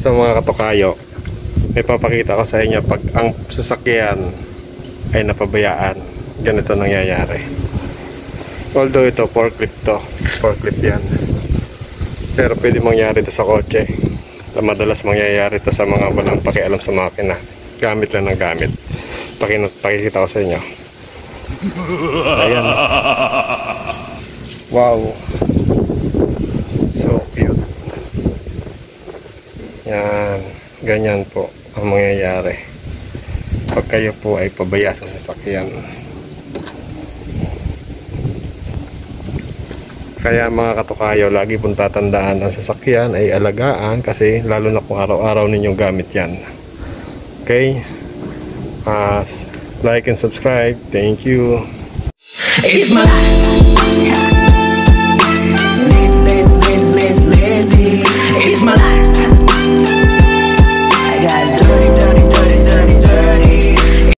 sa mga katokayo, may papakita ko sa inyo pag ang sasakyan ay napabayaan. Ganito nangyayari. Although ito, forklift to. Forklift yan. Pero pwede mangyari ito sa kotse. Madalas mangyayari ito sa mga walang pakialam sa makina. Gamit lang ng gamit. Pakin pakikita ko sa inyo. Ayan. Wow. So cute. Yan. Ganyan po ang mangyayari. Pag kayo po ay pabaya sa sasakyan. Kaya mga katukayo, lagi pong tatandaan ang sasakyan ay alagaan kasi lalo na kung araw-araw ninyong gamit yan. Okay? Uh, like and subscribe. Thank you. It's my life.